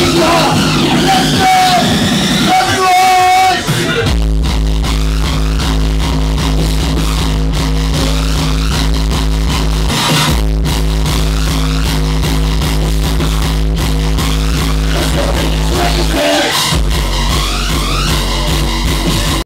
Praise